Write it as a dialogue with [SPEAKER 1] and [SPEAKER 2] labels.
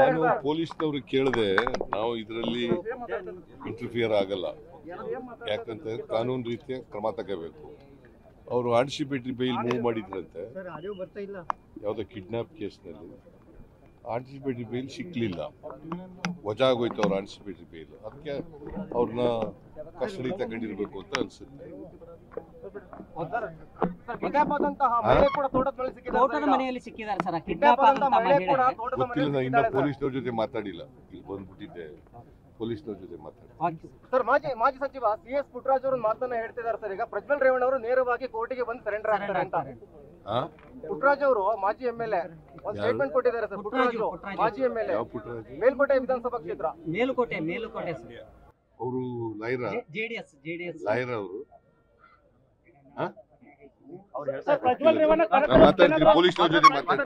[SPEAKER 1] ನಾನು ಪೊಲೀಸ್ನವ್ರು ಕೇಳಿದೆ ನಾವು ಇದರಲ್ಲಿ ಇಂಟರ್ಫಿಯರ್ ಆಗಲ್ಲ. ಯಾಕಂತ ಕಾನೂನು ರೀತಿಯ ಕ್ರಮ ತಗೋಬೇಕು. ಅವರು ಆಂಟಿಸಿಪೇಟರಿ ಬೈಲ್ ಮೂವ್ ಮಾಡಿದ್ರಂತೆ. ಯಾವುದೋ ಕಿಡ್ನಾಪ್ ಕೇಸ್ನಲ್ಲಿ ಆಂಟಿಸಿಪೇಟರಿ ಬೈಲ್ ಸಿಕ್ಕಲಿಲ್ಲ ವಜಾಗೋಯ್ತು ಅವ್ರ ಆಂಟಿಸಿಪೇಟರಿ ಬೈಲ್ ಅದಕ್ಕೆ ಅವ್ರನ್ನ ಕಸ್ಟಡಿ ತಗೊಂಡಿರ್ಬೇಕು ಅಂತ ಅನ್ಸುತ್ತೆ?
[SPEAKER 2] ತೋಟದ ಮನೆಯಲ್ಲಿ ಸಿಕ್ಕಿದ್ದಾರೆ ಸರ್ ಕಿಡ್ನಾಪ್
[SPEAKER 1] ಗೊತ್ತಿಲ್ಲ ನಾನು ಇನ್ನ ಪೊಲೀಸ್ನವ್ರ ಜೊತೆ ಮಾತಾಡಿಲ್ಲ. ಇಲ್ಲಿ ಬಂದ್ಬಿಟ್ಟಿದ್ದೆ. ಪೊಲೀಸ್ನವ್ರ ಜೊತೆ ಮಾತಾಡಿ
[SPEAKER 3] ಸರ್. ಮಾಜಿ ಮಾಜಿ ಸಚಿವ ಸಿ ಎಸ್ ಪುಟ್ಟರಾಜ್ ಅವರು ಮಾತನ್ನ ಹೇಳ್ತಿದ್ದಾರೆ ಸರ್. ಈಗ ಪ್ರಜ್ವಲ್ ರೇವಣ್ಣ ಅವರು ನೇರವಾಗಿ ಕೋರ್ಟಿಗೆ ಬಂದು ಸರೆಂಡರ್ ಆಗ್ತಾರೆ ಅಂತ.
[SPEAKER 1] ಆ?
[SPEAKER 3] ಪುಟ್ಟರಾಜ್ ಅವರು ಮಾಜಿ ಎಂ ಎಲ್ ಎ ಒಂದು ಸ್ಟೇಟ್ಮೆಂಟ್ ಕೊಟ್ಟಿದ್ದಾರೆ ಸರ್. ಪುಟ್ಟರಾಜು. ಮಾಜಿ ಎಂ ಎಲ್ ಎ. ಮೇಲ್ಕೋಟೆ ವಿಧಾನಸಭಾ ಕ್ಷೇತ್ರ.
[SPEAKER 2] ಮೇಲ್ಕೋಟೆ ಮೇಲುಕೋಟೆ
[SPEAKER 1] ಅವರು ಲೈರ?
[SPEAKER 2] ಜೆಡಿಎಸ್ ಜೆಡಿಎಸ್
[SPEAKER 1] ಲೈರ ಅವರು?
[SPEAKER 3] ಸರ್ ಪ್ರಜ್ವಲ್ ರೇವಣ್ಣ
[SPEAKER 1] ಮಾತಾಡ್ತೀನಿ ಪೊಲೀಸ್ನವ್ರ ಜೊತೆ ಮಾತಾಡ್ತೀನಿ